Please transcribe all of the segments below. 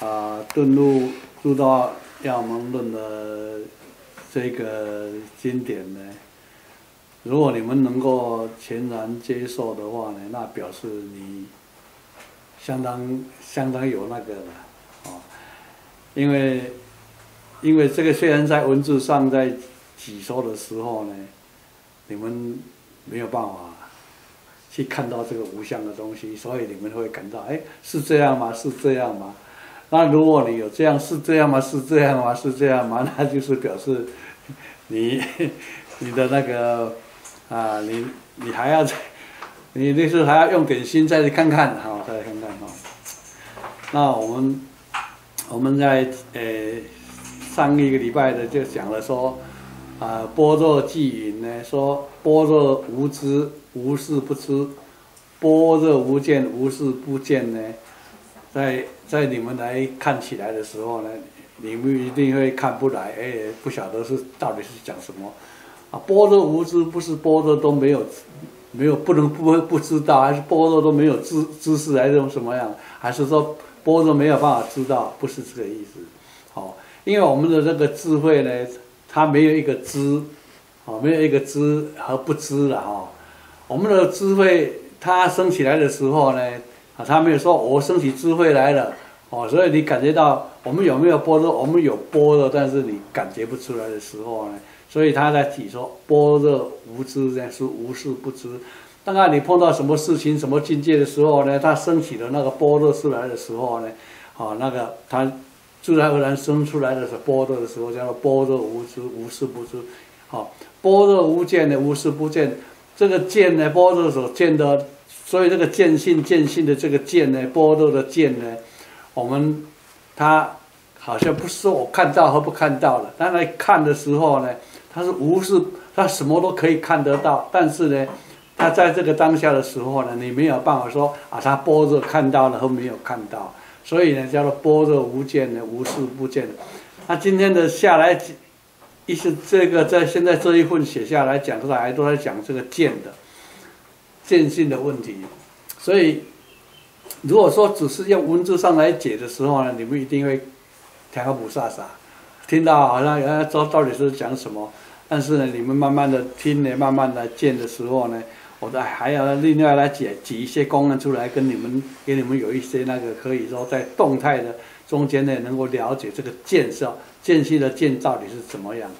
啊顿入入到要门论的这个经典呢，如果你们能够全然接受的话呢，那表示你相当相当有那个了，哦，因为因为这个虽然在文字上在挤收的时候呢，你们没有办法去看到这个无相的东西，所以你们会感到，哎，是这样吗？是这样吗？那如果你有这样，是这样吗？是这样吗？是这样吗？那就是表示 你 你的那个啊，你你还要再，你那时候还要用点心再去看看，好，再来看看哈。那我们我们在呃上一个礼拜的就讲了说。啊，般若寂云呢？说般若无知，无事不知；般若无见，无事不见呢？在在你们来看起来的时候呢，你们一定会看不来，哎，不晓得是到底是讲什么。啊，波若无知，不是波若都没有，没有不能不不知道，还是波若都没有知知识，还是什么样？还是说波若没有办法知道？不是这个意思。好，因为我们的这个智慧呢。它没有一个知，哦，没有一个知和不知了哈。我们的智慧它升起来的时候呢，啊，它没有说我升起智慧来了，哦，所以你感觉到我们有没有波若？我们有波若，但是你感觉不出来的时候呢，所以他在提说波若无知呢是无事不知。当然你碰到什么事情、什么境界的时候呢，他升起的那个波若出来的时候呢，哦，那个他。自然而然生出来的是波若的时候，叫做波若无知，无事不知。好，波若无见的无事不见，这个见呢，波若所见的，所以这个见性见性的这个见呢，波若的见呢，我们他好像不是说我看到和不看到了，当来看的时候呢，他是无事，他什么都可以看得到，但是呢，他在这个当下的时候呢，你没有办法说啊，他波若看到了和没有看到。所以呢，叫做波若无见的，无事不见。那今天的下来，意思这个在现在这一份写下来讲出来，都在讲这个见的见性的问题。所以，如果说只是用文字上来解的时候呢，你们一定会听个不飒飒，听到好像人家说到底是讲什么。但是呢，你们慢慢的听呢，慢慢的见的时候呢。我的还要另外来解举一些公案出来，跟你们给你们有一些那个可以说在动态的中间呢，能够了解这个建设间隙的建到底是怎么样。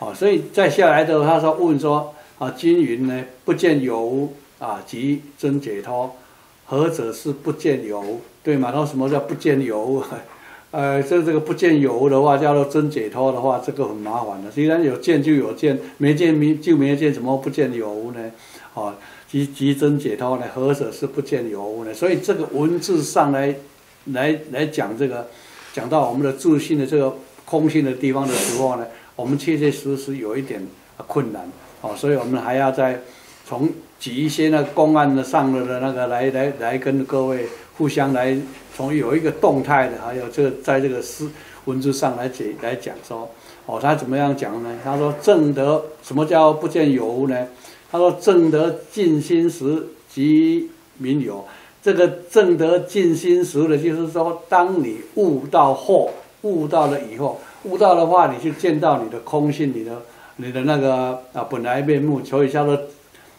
哦，所以再下来的时候他说问说啊，金云呢不见有啊，即真解脱，何者是不见有？对吗？那什么叫不见有？呃，这这个不见有的话，叫做真解脱的话，这个很麻烦的。虽然有见就有见，没见没就没见，怎么不见有呢？啊，即即真解脱呢？何者是不见有呢？所以这个文字上来，来来讲这个，讲到我们的自信的这个空性的地方的时候呢，我们确确实实有一点困难。哦，所以我们还要再从举一些那公案的上的的那个来来来跟各位互相来从有一个动态的，还有这个在这个诗文字上来解来讲说，哦，他怎么样讲呢？他说正德什么叫不见有无呢？他说：“正得尽心时即明有。这个正得尽心时的，就是说，当你悟到后，悟到了以后，悟到的话，你就见到你的空性，你的你的那个啊本来面目，所以叫做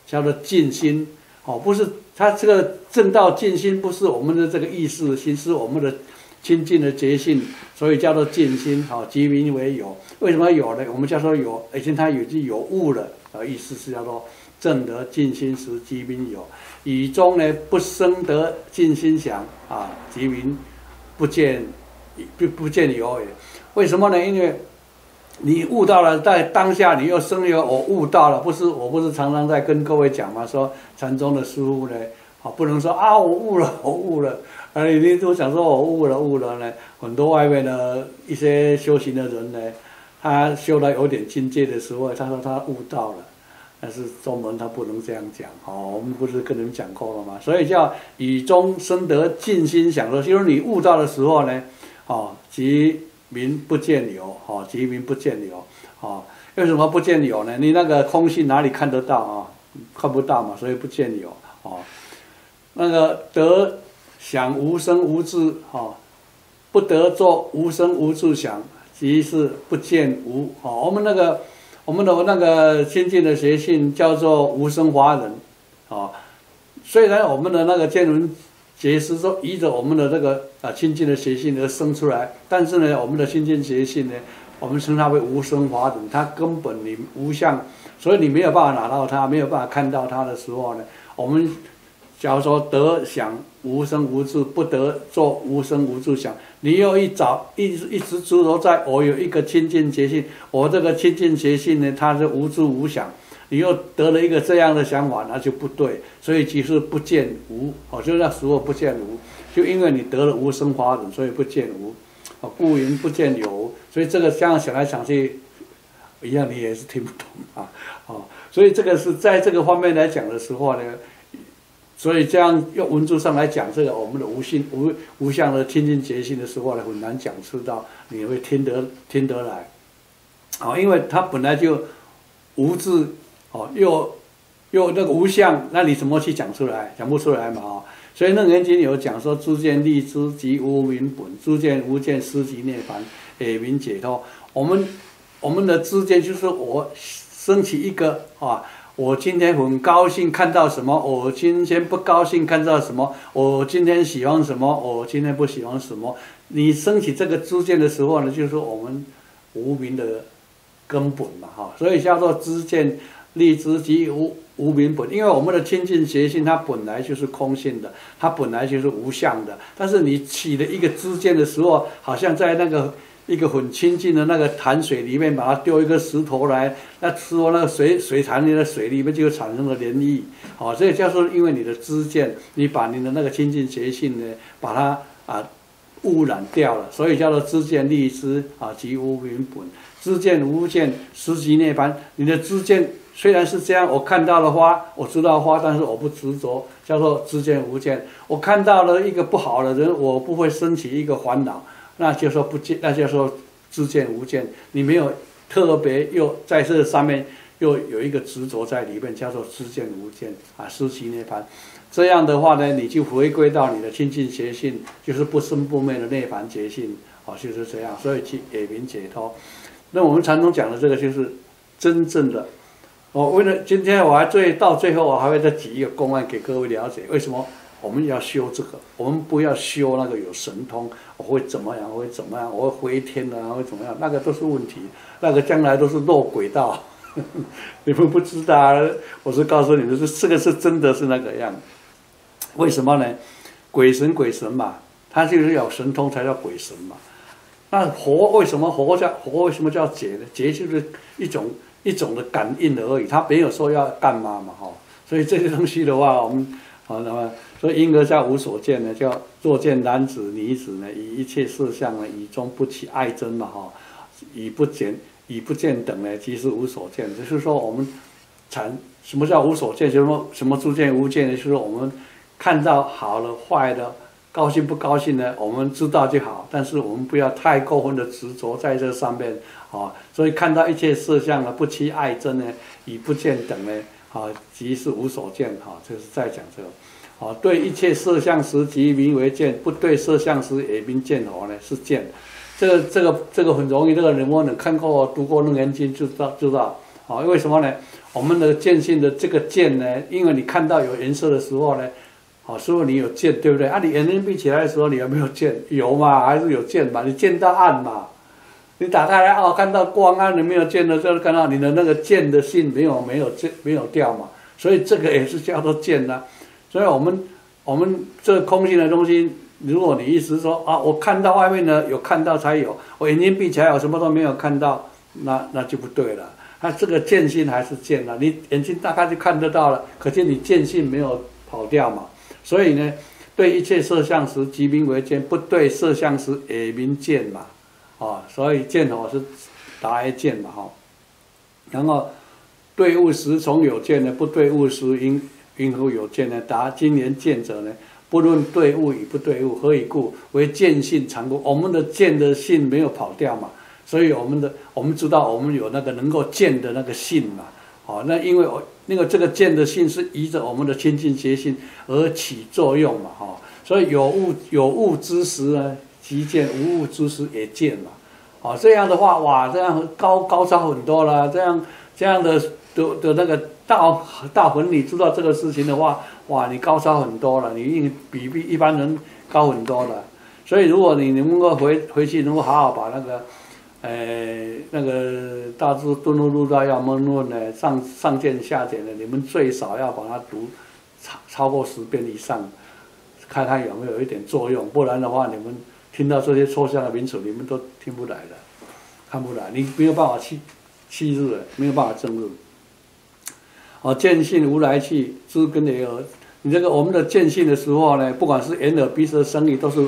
叫做尽心。哦，不是他这个正道尽心，不是我们的这个意识心，是我们的清净的觉性，所以叫做尽心。好，即名为有。为什么有呢？我们叫做有，而且他已经有悟了，啊，意思是叫做。”正得尽心时，即名有；以中呢，不生得尽心想啊，即名不见不不见有也。为什么呢？因为你悟到了，在当下你又生有我悟到了，不是？我不是常常在跟各位讲嘛，说禅宗的师傅呢，啊，不能说啊，我悟了，我悟了，啊，你都想说我悟了，悟了呢？很多外面的一些修行的人呢，他修到有点境界的时候，他说他悟到了。但是中文他不能这样讲，哦，我们不是跟你们讲过了吗？所以叫以中生得尽心享受，就是你悟到的时候呢，哦，即名不见有，哦，即名不见有，哦，为什么不见有呢？你那个空性哪里看得到啊？看不到嘛，所以不见有，哦，那个得想无生无知，哦，不得作无生无处想，即是不见无。哦，我们那个我们的那个先进的学性叫做无生华人，哦，虽然我们的那个见闻解释说依着我们的这个啊亲近的学性而生出来，但是呢，我们的亲近学性呢，我们称它为无声华人，它根本你无相，所以你没有办法拿到它，没有办法看到它的时候呢，我们。假如说得想无声无住，不得做无声无住想，你又一找一一直执着在我有一个清净觉性，我这个清净觉性呢，它是无住无想，你又得了一个这样的想法，那就不对。所以即是不见无，哦，就是那时候不见无，就因为你得了无生法忍，所以不见无，哦，故云不见有。所以这个这样想来想去，一样你也是听不懂啊，哦，所以这个是在这个方面来讲的时候呢。所以这样用文字上来讲，这个我们的无性无无相的天经觉性的时候呢，很难讲出到你会听得听得来，啊，因为它本来就无字，哦，又又那个无相，那你怎么去讲出来？讲不出来嘛，啊，所以楞严经有讲说，知见立知即无明本，知见无见思即涅槃，也名解脱。我们我们的知见就是我升起一个啊。我今天很高兴看到什么，我今天不高兴看到什么，我今天喜欢什么，我今天不喜欢什么。你升起这个知见的时候呢，就是我们无名的根本嘛，哈。所以叫做知见立知即无无名本，因为我们的清净觉性它本来就是空性的，它本来就是无相的。但是你起了一个知见的时候，好像在那个。一个很清净的那个潭水里面，把它丢一个石头来，那之后那个水水潭里的水里面就产生了涟漪，好，这也叫做因为你的知见，你把你的那个清净觉性呢，把它啊污染掉了，所以叫做知见立知啊即无明本，知见无见实即涅槃。你的知见虽然是这样，我看到了花，我知道花，但是我不执着，叫做知见无见。我看到了一个不好的人，我不会升起一个烦恼。那就说不见，那就说知见无见，你没有特别又在这上面又有一个执着在里面，叫做知见无见啊，失其涅槃。这样的话呢，你就回归到你的清净觉性，就是不生不灭的涅槃觉性，啊，就是这样。所以去也名解脱。那我们禅宗讲的这个就是真正的。我为了今天我还最到最后我还会再举一个公案给各位了解，为什么？我们要修这个，我们不要修那个有神通，我会怎么样？会怎么样？我会回天啊？会怎么样？那个都是问题，那个将来都是落轨道，你们不知道。啊我是告诉你们，是这个是真的是那个样。为什么呢？鬼神鬼神嘛，他就是有神通才叫鬼神嘛。那佛为什么佛叫佛？为什么叫劫呢？劫就是一种一种的感应而已，他没有说要干嘛嘛哈。所以这些东西的话，我们好那么。所以因而叫无所见呢，叫若见男子女子呢，以一切事相呢，以终不起爱憎嘛哈，以不见以不见等呢，即是无所见。就是说我们禅什么叫无所见？就是说什么诸见无见呢？就是说我们看到好的坏的，高兴不高兴呢？我们知道就好，但是我们不要太过分的执着在这上面啊。所以看到一切事相呢，不起爱憎呢，以不见等呢，啊，即是无所见哈。就是在讲这个。哦，对一切色相时即名为见，不对色相时也名见哦呢，是见。这个这个这个很容易，这个人我能看过读过《楞严经》就知道知道。啊，为什么呢？我们的见性的这个见呢，因为你看到有颜色的时候呢，哦，师傅你有见对不对？啊，你眼睛闭起来的时候，你有没有见？有嘛，还是有见嘛？你见到暗嘛？你打开来哦，看到光暗，你没有见的，就是看到你的那个见的性没有没有见没有掉嘛？所以这个也是叫做见呐。所以我们我们这空性的东西，如果你意思说啊，我看到外面呢有看到才有，我眼睛闭起来我什么都没有看到，那那就不对了。那这个见性还是见了，你眼睛大概就看得到了，可见你见性没有跑掉嘛。所以呢，对一切色相时即名为见，不对色相时也名见嘛。啊，所以见哦是达而见嘛哈。然后对物时从有见呢，不对物时应。因何有见呢？答：今年见者呢，不论对物与不对物，何以故？为见性常故。我们的见的性没有跑掉嘛，所以我们的我们知道我们有那个能够见的那个性嘛。好，那因为我那个这个见的性是依着我们的清净觉性而起作用嘛。哈，所以有物有物之时呢，即见，无物之时也见嘛。哦，这样的话，哇，这样高高超很多了。这样这样的的的那个大大魂，你知道这个事情的话，哇，你高超很多了，你一比比一般人高很多了。所以，如果你能够回回去，能够好好把那个，呃，那个大智顿悟入道要门论呢，上上见下见的，你们最少要把它读超超过十遍以上，看看有没有一点作用。不然的话，你们听到这些抽象的名词，你们都听不来的，看不来，你没有办法去去入，没有办法证入。哦，见性无来去，知根也有。你这个我们的见性的时候呢，不管是眼耳鼻舌身意，都是。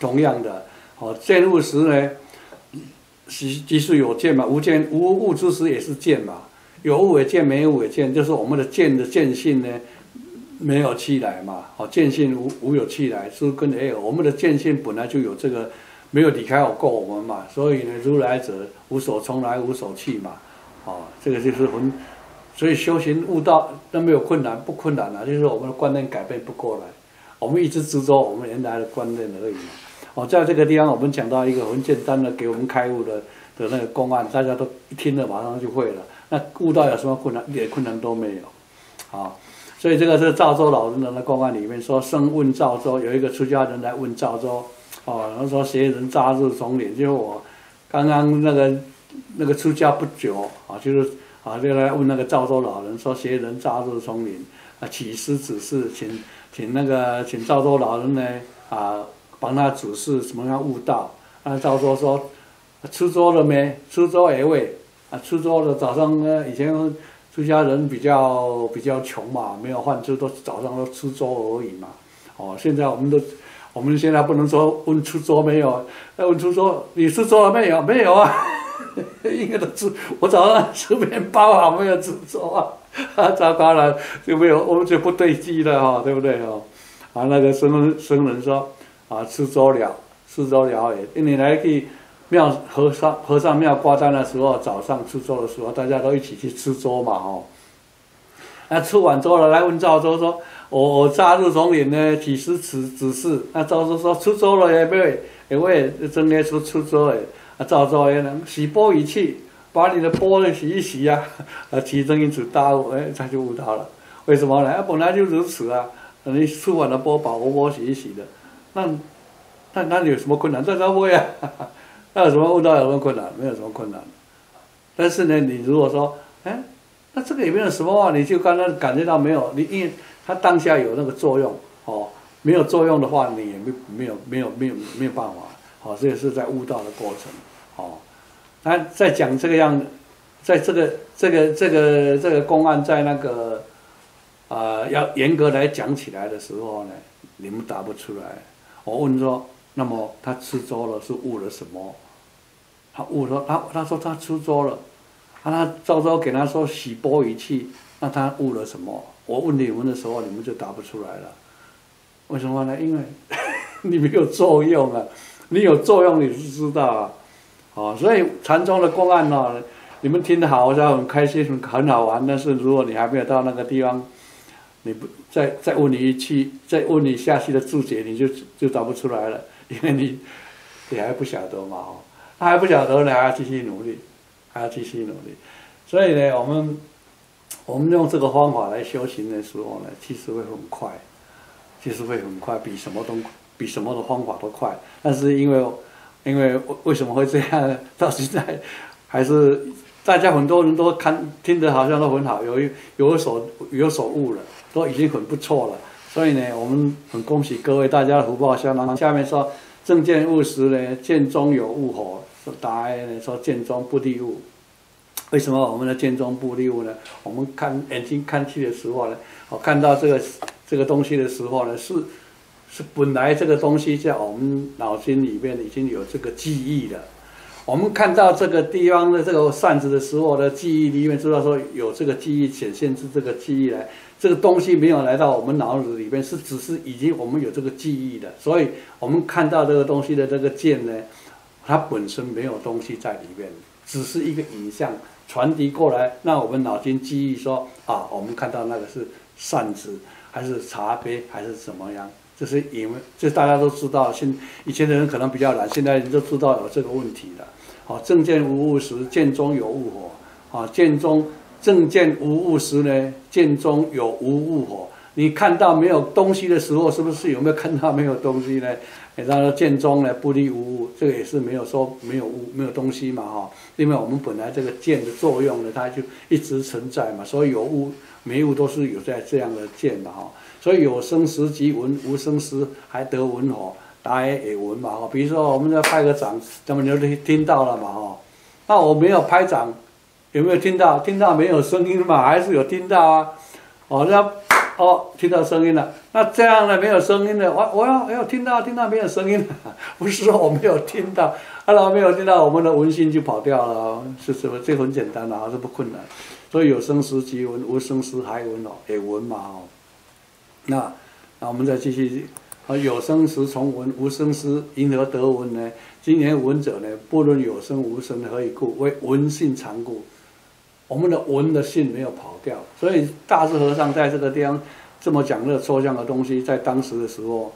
同样的，哦，见物时呢，即即是有见嘛，无见无物之时也是见嘛，有物也见，没有物也见，就是我们的见的见性呢，没有气来嘛，哦，见性无无有气来，是跟哎，我们的见性本来就有这个，没有离开过我们嘛，所以呢，如来者无所从来，无所去嘛，哦，这个就是很，所以修行悟道都没有困难，不困难啊，就是我们的观念改变不过来，我们一直执着我们原来的观念而已。哦，在这个地方，我们讲到一个很简单的给我们开悟的的那个公案，大家都一听了马上就会了。那悟道有什么困难？一点困难都没有。啊，所以这个是赵州老人的那公案里面说，生问赵州，有一个出家人来问赵州，哦，然后说邪人扎入丛林，就是我刚刚那个那个出家不久啊，就是啊，就来问那个赵州老人说，邪人扎入丛林，啊，起师指示，请请那个请赵州老人呢啊。帮他指示什么样悟道？啊，照说说，吃粥了没？吃粥而未？啊，吃粥了。早上呢，以前出家人比较比较穷嘛，没有饭吃，都早上都吃粥而已嘛。哦，现在我们都，我们现在不能说问吃粥没有，要问吃粥，你吃粥了没有？没有啊，应该都吃。我早上吃面包啊，没有吃粥啊，啊，糟糕了，就没有，我们就不对机了哈，对不对哦？啊，那个僧僧人说。啊，吃粥了，吃粥了也。你来去庙和尚和尚庙挂单的时候，早上吃粥的时候，大家都一起去吃粥嘛，吼。那吃完粥了，来问赵州说：“我我扎入丛林呢，几时指指示？”那赵州说：“吃粥了也不会，因为正在吃吃粥诶。”啊，赵州也能洗钵仪器，把你的钵呢洗一洗呀。啊，其中一次大悟，哎，他就悟到了。为什么呢？啊，本来就如此啊。你吃完了钵，把钵洗一洗的。那，那那有什么困难？这都不会啊，那有什么问到有什么困难？没有什么困难。但是呢，你如果说，哎，那这个也没有什么话？你就刚刚感觉到没有？你因为它当下有那个作用，哦，没有作用的话，你也没没有没有没有没有办法，哦，这也是在悟道的过程，哦。那在讲这个样，在这个这个这个这个公案在那个，啊，要严格来讲起来的时候呢，你们答不出来。我问说：“那么他吃粥了，是悟了什么？”他悟说：“他他说他吃粥了。”啊，他赵州给他说洗钵仪器，那他悟了什么？我问你们的时候，你们就答不出来了。为什么呢？因为 你没有作用啊！你有作用，你是知道啊。哦，所以禅宗的公案呢，你们听得好，像很开心，很好玩。但是如果你还没有到那个地方，你不再再问你一期，再问你下期的注解，你就就找不出来了，因为你你还不晓得嘛，哦，他还不晓得，你还要继续努力，还要继续努力。所以呢，我们我们用这个方法来修行的时候呢，其实会很快，其实会很快，比什么都比什么的方法都快。但是因为因为为什么会这样呢？到现在还是大家很多人都看听得好像都很好，有有所有所悟了。都已经很不错了，所以呢，我们很恭喜各位大家的福报相当。下面说正见悟时呢，见中有悟火，答案呢说见中不离物。为什么我们的见中不离物呢？我们看眼睛看去的时候呢，我看到这个这个东西的时候呢，是是本来这个东西在我们脑筋里面已经有这个记忆了。我们看到这个地方的这个扇子的时候的记忆里面，知道说有这个记忆显现出这个记忆来。这个东西没有来到我们脑子里边，是只是已经我们有这个记忆的，所以我们看到这个东西的这个剑呢，它本身没有东西在里面，只是一个影像传递过来，让我们脑筋记忆说啊，我们看到那个是扇子，还是茶杯，还是怎么样？这是因为这大家都知道，现以前的人可能比较懒，现在人都知道有这个问题了。好，正见无误时，见中有误火。好，见中正见无物时呢，见中有无物火。你看到没有东西的时候，是不是有没有看到没有东西呢？然后见中呢不离无物，这个也是没有说没有物没有东西嘛哈。因为我们本来这个见的作用呢，它就一直存在嘛，所以有物没物都是有在这样的见嘛哈。所以有生时即闻，无生时还得闻哦，大家也闻嘛哈。比如说我们在拍个掌，咱们就听听到了嘛哈。那我没有拍掌，有没有听到？听到没有声音嘛？还是有听到啊？哦，那。哦，听到声音了。那这样呢？没有声音的，我我要要听到听到没有声音，不是说我没有听到，后来没有听到，我们的文心就跑掉了，是什么？这很简单啊，这不困难。所以有声时即闻，无声时还闻哦，也闻嘛哦。那那我们再继续，啊，有声时从闻，无声时因何得闻呢？今年闻者呢，不论有声无声，何以故？为闻性常故。我们的闻的性没有跑掉，所以大智和尚在这个地方这么讲那抽象的东西，在当时的时候，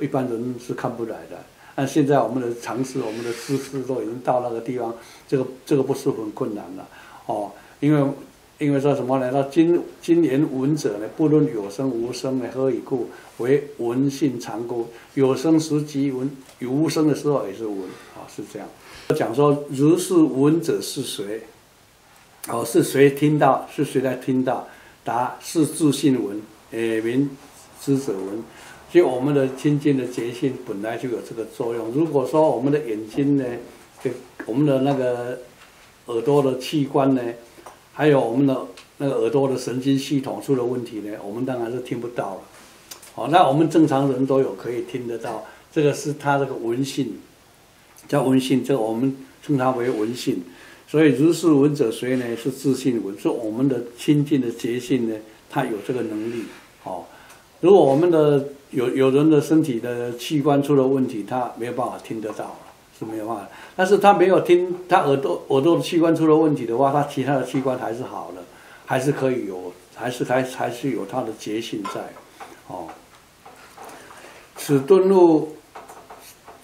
一般人是看不来的。但现在我们的常识、我们的知识都已经到那个地方，这个这个不是很困难了，哦，因为因为说什么呢？那今今言闻者呢，不论有声无声呢，何以故？为闻性常故。有声时即闻，无声的时候也是闻，啊，是这样。讲说如是闻者是谁？哦，是谁听到？是谁在听到？答：是自信闻，耳，闻知者闻。就我们的亲近的觉性本来就有这个作用。如果说我们的眼睛呢，就我们的那个耳朵的器官呢，还有我们的那个耳朵的神经系统出了问题呢，我们当然是听不到了。哦，那我们正常人都有可以听得到，这个是他这个闻性，叫闻性，这个我们称它为闻性。所以如是闻者谁呢？是自信闻，是我们的亲近的觉性呢，他有这个能力。哦，如果我们的有有人的身体的器官出了问题，他没有办法听得到了，是没有办法。但是他没有听，他耳朵耳朵的器官出了问题的话，他其他的器官还是好的，还是可以有，还是还还是有他的觉性在。哦，此顿入，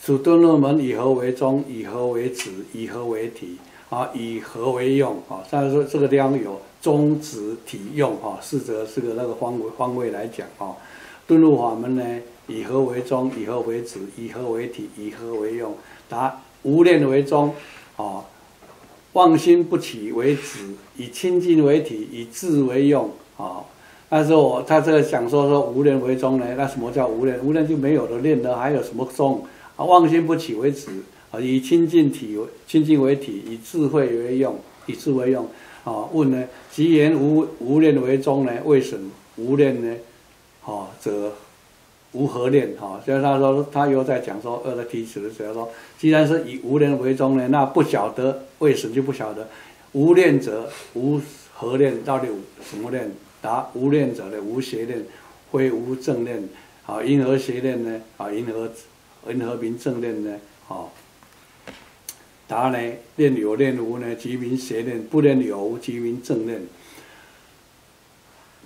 此顿入门以何为宗？以何为旨？以何为体？啊，以何为用？啊，但是说这个地方有宗旨体用，哈，四则是个那个方位方位来讲，啊，顿入法门呢，以何为宗？以何为子？以何为体？以何为用？答：无念为宗，啊，妄心不起为止，以清净为体，以智为用，啊，但是我他这个想说说无念为宗呢，那什么叫无念？无念就没有了，念的还有什么宗？啊，妄心不起为止。以清净体为清净为体，以智慧为用，以智为用。啊，问呢？即言无无念为宗呢？为什么无念呢？啊，则无何念？哈，所以他说，他又在讲说，二的题词的时候说，既然是以无念为宗呢，那不晓得为什么就不晓得无念者无何念？到底什么念？答：无念者的无邪念，非无正念。啊，因何邪念呢？啊，因何因何名正念呢？啊？答呢？念有念无呢？即名邪念；不念有，即名正念。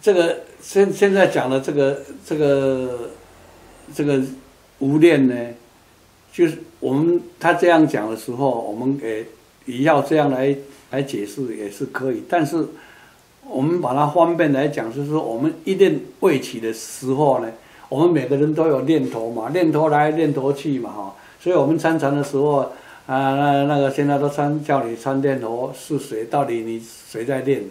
这个现现在讲的这个这个这个无念呢，就是我们他这样讲的时候，我们也也要这样来来解释也是可以。但是我们把它方便来讲，就是说我们一念未起的时候呢，我们每个人都有念头嘛，念头来念头去嘛，哈。所以我们参禅的时候。啊，那那个现在都参叫你参念头是谁？到底你谁在念？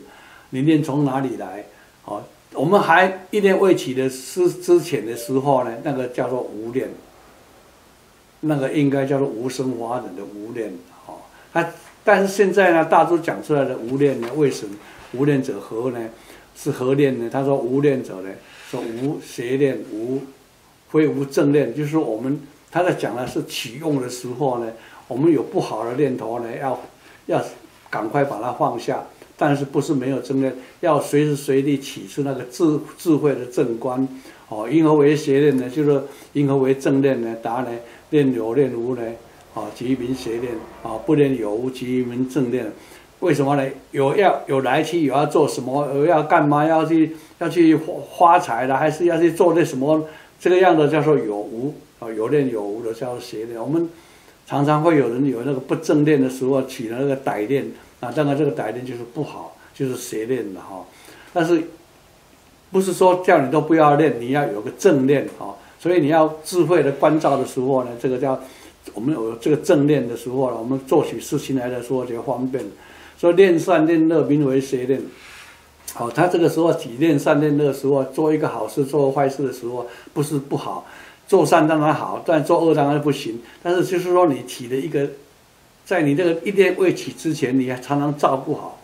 你念从哪里来？哦，我们还一念未起的之之前的时候呢，那个叫做无念，那个应该叫做无生法忍的无念。哦，他但是现在呢，大都讲出来的无念呢，为什么无念者何呢？是何念呢？他说无念者呢，说无邪念，无非无正念，就是说我们他在讲的是启用的时候呢。我们有不好的念头呢，要要赶快把它放下。但是不是没有正念，要随时随地起出那个智智慧的正观。哦，因何为邪念呢？就是因何为正念呢？答呢？念有念无呢？哦，即名邪念。哦，不念有无，即名正念。为什么呢？有要有来去，有要做什么？有要干嘛？要去要去发财了，还是要去做那什么这个样的叫做有无啊，有念有无的叫做邪念。我们常常会有人有那个不正念的时候起了那个歹念啊，当然这个歹念就是不好，就是邪念的哈。但是不是说叫你都不要练，你要有个正念哈。所以你要智慧的关照的时候呢，这个叫我们有这个正念的时候呢，我们做起事情来的时候就方便。所以练善练乐名为邪念。好，他这个时候体练善练乐时候，做一个好事做坏事的时候，不是不好，做善当然好，但做恶当然不行。但是就是说你起的一个，在你这个一念未起之前，你还常常照顾好，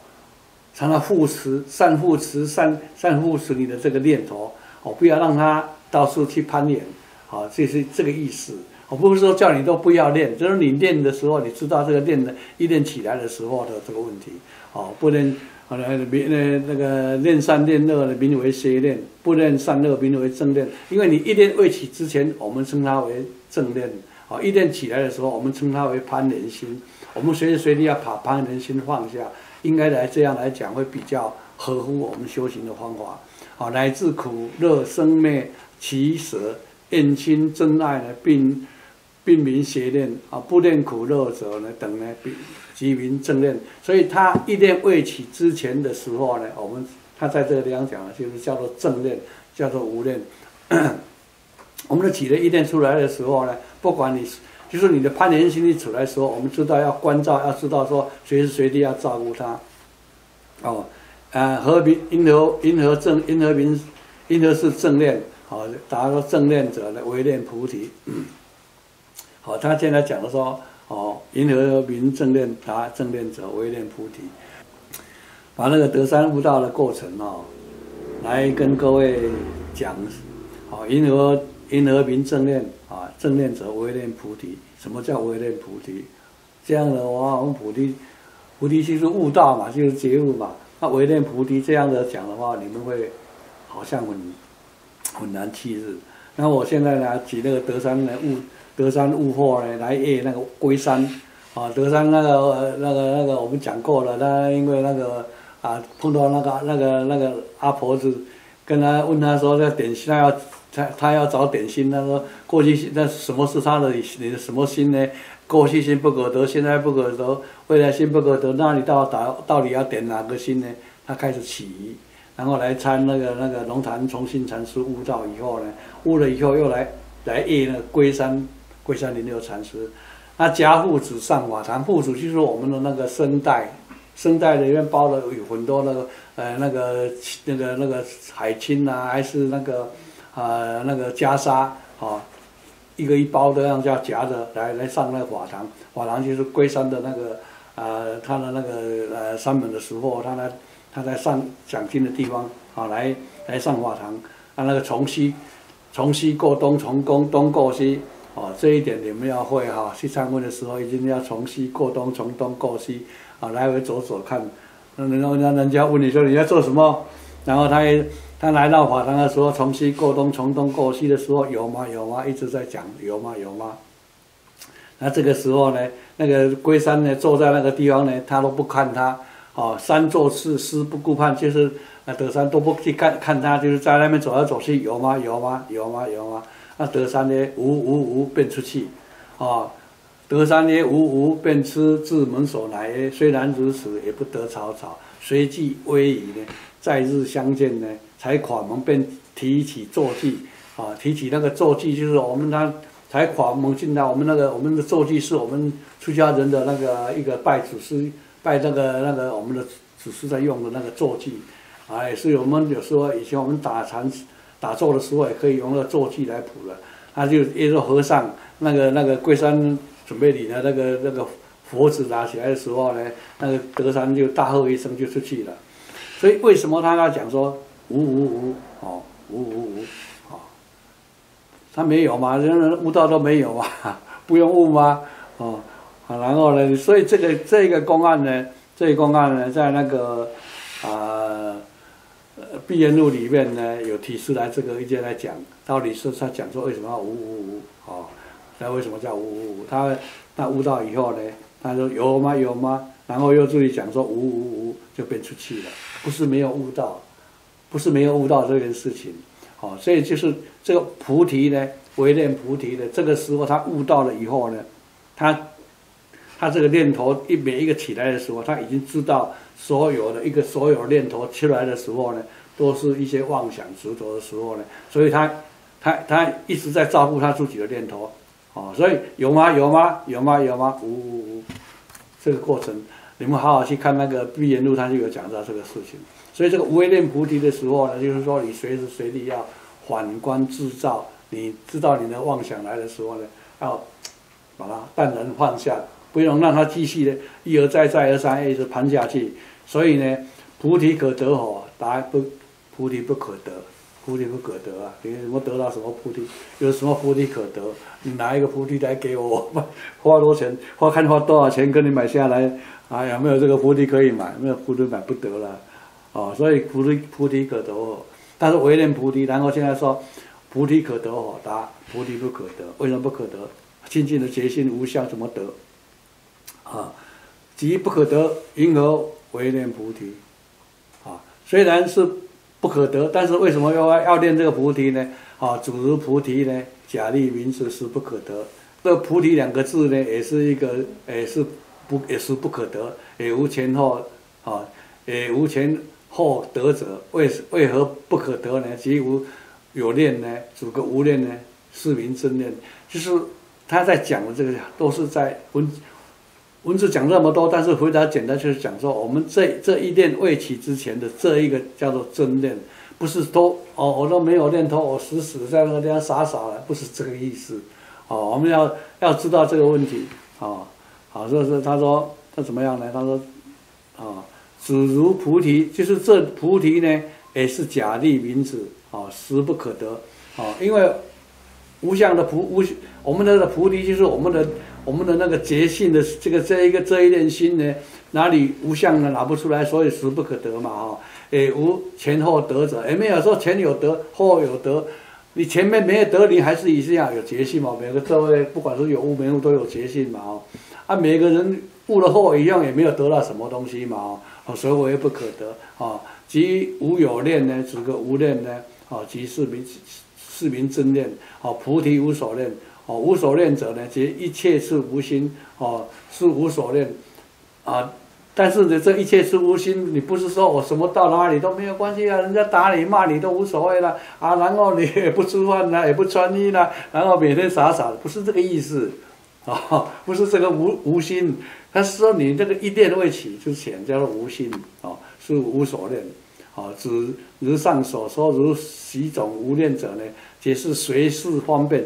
常常护持善护持善善护持你的这个念头，哦，不要让他到处去攀岩，好，这是这个意思。我不是说叫你都不要练，就是你练的时候，你知道这个练的一练起来的时候的这个问题，哦，不能。好了，名那那个练善练恶的名为邪练，不练善恶名为正练。因为你一念未起之前，我们称它为正念；啊，一念起来的时候，我们称它为攀缘心。我们随时随地要把攀缘心放下，应该来这样来讲会比较合乎我们修行的方法。好，乃至苦乐生灭起舍厌亲真爱呢，并病名邪念啊，不念苦乐者呢，等呢。即名正念，所以他一念未起之前的时候呢，我们他在这个地方讲了，就是叫做正念，叫做无念。我们的起的一念出来的时候呢，不管你，就是你的攀缘心一出来的时候，我们知道要关照，要知道说随时随地要照顾他。哦，呃，和平因何因何正因何名因何是正念？好，达到正念者呢，为念菩提。好，他现在讲的说。哦，因何名正念达正念者为念菩提？把那个得三悟道的过程哦，来跟各位讲。好，因何因何名正念啊？正念者为念菩提。什么叫为念菩提？这样的话，我们菩提菩提就是悟道嘛，就是觉悟嘛。那为念菩提这样的讲的话，你们会好像很很难记日。那我现在呢，举那个德山来悟。德山悟货呢，来谒那个龟山，啊，德山那个那个那个我们讲过了，他因为那个啊碰到那个那个那个阿婆子，跟他问他说要点心，他要他他要找点心，他说过去那什么是他的你的什么心呢？过去心不可得，现在不可得，未来心不可得，那你到到到底要点哪个心呢？他开始起疑，然后来参那个那个龙潭重新禅师悟道以后呢，悟了以后又来来谒那个龟山。桂山灵六禅师，那家父子上法堂，父子就是我们的那个声带，声带里面包了有很多那个呃那个那个那个海青啊，还是那个啊那个袈裟啊，一个一包的样叫夹着来来上那个法堂，法堂就是龟山的那个啊他的那个呃山门的时候，他来他在上讲经的地方啊来来上法堂，啊那个从西从西过东，从东东过西。哦，这一点你们要会哈。去参观的时候，一定要从西过东，从东过西，啊，来回走走看。那然后让人家问你说你在做什么，然后他也他来到法堂的时候，从西过东，从东过西的时候，有吗？有吗？一直在讲有吗？有吗？那这个时候呢，那个龟山呢，坐在那个地方呢，他都不看他。哦，三座四，师不顾盼，就是啊，德山都不去看看他，就是在那边走来走去，有吗？有吗？有吗？有吗？那德山呢？无无无，便出去，啊！德山呢？无无，便吃至门首来。虽然如此，也不得草草。随即微语呢，在日相见呢，才垮门，便提起坐骑，啊，提起那个坐骑，就是我们他才垮门进来。我们那个我们的坐骑是我们出家人的那个一个拜祖师、拜那个那个我们的祖师在用的那个坐骑，啊，也是我们有时候以前我们打禅。打坐的时候也可以用那个坐骑来谱了，他就一个和尚，那个那个桂山准备礼的那个那个佛子拿起来的时候呢，那个德山就大喝一声就出去了。所以为什么他要讲说无无无哦无无无哦，他没有嘛，人人悟道都没有嘛，不用悟吗？哦，然后呢，所以这个这个公案呢，这个公案呢，在那个啊。毕业录里面呢有提示来这个意见来讲，到底是他讲说为什么要无无无哦，那为什么叫无无无？他那悟到以后呢，他说有吗有吗？然后又注意讲说无无无就变出去了，不是没有悟到，不是没有悟到这件事情，好，所以就是这个菩提呢，唯念菩提的这个时候，他悟到了以后呢，他他这个念头一每一个起来的时候，他已经知道所有的一个所有念头出来的时候呢，都是一些妄想执着的时候呢，所以他他他一直在照顾他自己的念头，哦，所以有吗？有吗？有吗？有吗？无无无，这个过程。你们好好去看那个《碧岩录》，他就有讲到这个事情。所以这个无为念菩提的时候呢，就是说你随时随地要反观自照，你知道你的妄想来的时候呢，要把它淡然放下，不用让它继续的一而再再而三一直盘下去。所以呢，菩提可得哦，答不，菩提不可得，菩提不可得啊！你怎么得到什么菩提？有什么菩提可得？你拿一个菩提来给我，花多钱？花看花多少钱跟你买下来？啊，有没有这个菩提可以买？没有菩提买不得了，哦，所以菩提菩提可得哦，但是唯念菩提，然后现在说菩提可得哦，答菩提不可得，为什么不可得？清净的觉心无相怎么得？啊，即不可得，因何为念菩提？啊，虽然是不可得，但是为什么要要念这个菩提呢？啊，主如菩提呢，假立名实是不可得。这菩提两个字呢，也是一个，也是。不也是不可得，也无前后，啊，也无前后得者，为为何不可得呢？即无有念呢，主个无念呢，是名真念。就是他在讲的这个，都是在文文字讲这么多，但是回答简单就是讲说，我们这这一念未起之前的这一个叫做真念，不是都哦，我都没有念头，我死死在那个地方傻傻的，不是这个意思。哦，我们要要知道这个问题，哦。好，这是他说他怎么样呢？他说，啊，只如菩提，就是这菩提呢，也是假立名字，啊，实不可得，啊，因为无相的菩无，我们的菩提就是我们的我们的那个觉性的这个这一个这一念心呢，哪里无相呢？拿不出来，所以实不可得嘛，哈，也无前后得者，也没有说前有得后有得，你前面没有得，你还是一样有觉性嘛，每个社会不管是有悟没悟都有觉性嘛，哦。啊，每个人悟了后一样也没有得到什么东西嘛，啊，所以我也不可得啊。即无有念呢，指个无念呢，啊，即是名是名真念，啊，菩提无所念，哦，无所恋者呢，即一切是无心，哦，是无所恋，啊，但是呢，这一切是无心，你不是说我什么到哪里都没有关系啊，人家打你骂你都无所谓了，啊，然后你也不吃饭了，也不穿衣了，然后每天傻傻的，不是这个意思。啊，不是这个无无心，他是说你这个一念未起之前叫做无心，哦，是无所恋，啊，指如上所说如习种无念者呢，皆是随事方便。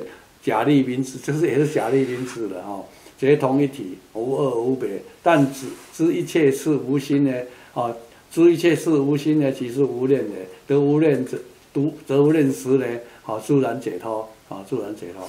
假立名词，就是也是假立名词的啊，皆同一体，无二无别。但知知一切是无心呢，啊，知一切是无心呢，即是无念的，得无念者，独则无念时呢，好自然解脱，啊，自然解脱。